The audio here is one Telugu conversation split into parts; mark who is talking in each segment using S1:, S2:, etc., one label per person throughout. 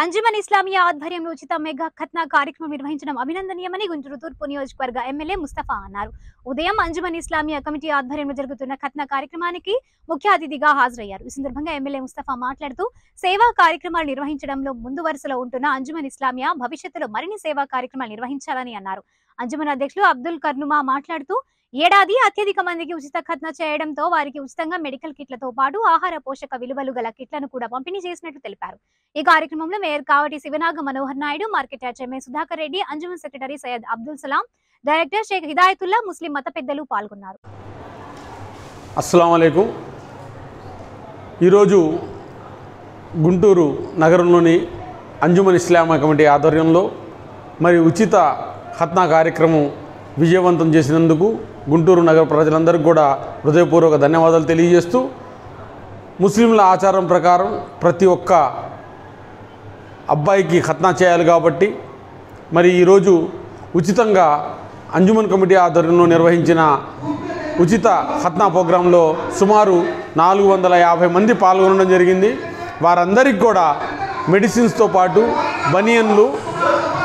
S1: అంజుమన్ ఇస్లామియా ఆధ్వర్యంలో ఉచిత మెగా ఖత్నా కార్యక్రమం నిర్వహించడం అభినందనీయమని గుంటూరు తూర్పు నియోజకవర్గ ఎమ్మెల్యే ముస్తఫా అన్నారు. ఉదయం అంజుమన్ ఇస్లామియా కమిటీ ఆధ్వర్యంలో జరుగుతున్న ఖత్నా కార్యక్రమానికి ముఖ్య అతిథిగా హాజరయ్యారు. ఈ సందర్భంగా ఎమ్మెల్యే ముస్తఫా మాట్లాడుతూ సేవా కార్యక్రమాలు నిర్వహించడంలో ముందు వరుసలో ఉంటున్న అంజుమన్ ఇస్లామియా భవిష్యత్తులో మరిన్ని సేవా కార్యక్రమాలు నిర్వహించాలని అన్నారు. అంజుమన్ అధ్యక్షులు అబ్దుల్ కర్నుమా మాట్లాడుతూ ఏడాది అత్యధిక మందికి ఉచిత ఖత్నా చేయడంతో వారికి ఉచితంగా మెడికల్ కిట్లతో పాటు ఆహార పోషక విలువలు గల కిట్లను కూడా పంపిణీ చేసినట్లు తెలిపారు. ఈ కార్యక్రమంలో mayor Kavati Shivanaga Manohar Naidu market chairman Sudhakar Reddy Anjuman secretary Syed Abdul Salam director Sheikh Hidayatullah ముస్లిం మత పెద్దలు పాల్గొన్నారు.
S2: అస్సలం ఈరోజు గుంటూరు నగరంలోని అంజుమన్ ఇస్లామా కమిటీ ఆధ్వర్యంలో మరి ఉచిత ఖత్నా కార్యక్రమం విజయవంతం చేసినందుకు గుంటూరు నగర ప్రజలందరికీ కూడా హృదయపూర్వక ధన్యవాదాలు తెలియజేస్తూ ముస్లింల ఆచారం ప్రకారం ప్రతి ఒక్క అబ్బాయికి ఖత్నా చేయాలి కాబట్టి మరి ఈరోజు ఉచితంగా అంజుమన్ కమిటీ ఆధ్వర్యంలో నిర్వహించిన ఉచిత ఖత్నా ప్రోగ్రాంలో సుమారు నాలుగు వందల యాభై మంది పాల్గొనడం జరిగింది. వారందరికీ కూడా మెడిసిన్స్తో పాటు బనియన్లు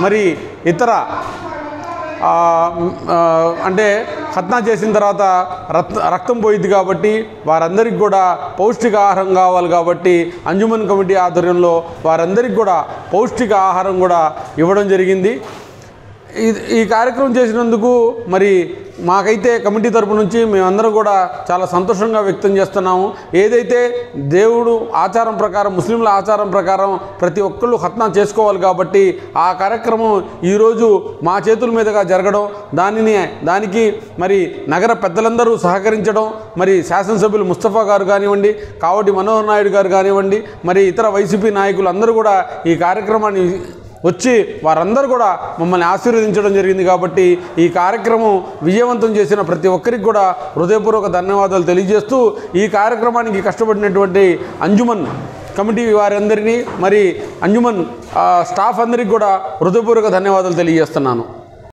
S2: మరి ఇతర అంటే ఖత్నా చేసిన తర్వాత రక్త రక్తం పోయిద్ది కాబట్టి వారందరికీ కూడా పౌష్టికాహారం కావాలి కాబట్టి అంజుమన్ కమిటీ ఆధ్వర్యంలో వారందరికీ కూడా పౌష్టిక ఆహారం కూడా ఇవ్వడం జరిగింది. ఈ ఈ కార్యక్రమం చేసినందుకు మరి మాకైతే కమిటీ తరపు నుంచి మేమందరం కూడా చాలా సంతోషంగా వ్యక్తం చేస్తున్నాము. ఏదైతే దేవుడు ఆచారం ప్రకారం ముస్లింల ఆచారం ప్రకారం ప్రతి ఒక్కళ్ళు హత్నా చేసుకోవాలి కాబట్టి ఆ కార్యక్రమం ఈరోజు మా చేతుల మీదుగా జరగడం దానిని దానికి మరి నగర పెద్దలందరూ సహకరించడం మరి శాసనసభ్యులు ముస్తఫా గారు కానివ్వండి కావటి మనోహర్ నాయుడు గారు కానివ్వండి మరి ఇతర వైసీపీ నాయకులు అందరూ కూడా ఈ కార్యక్రమాన్ని వచ్చి వారందరూ కూడా మమ్మల్ని ఆశీర్వదించడం జరిగింది కాబట్టి ఈ కార్యక్రమం విజయవంతం చేసిన ప్రతి ఒక్కరికి కూడా హృదయపూర్వక ధన్యవాదాలు తెలియజేస్తూ ఈ కార్యక్రమానికి కష్టపడినటువంటి అంజుమన్ కమిటీ వారందరినీ మరి అంజుమన్ స్టాఫ్ అందరికీ కూడా హృదయపూర్వక ధన్యవాదాలు తెలియజేస్తున్నాను.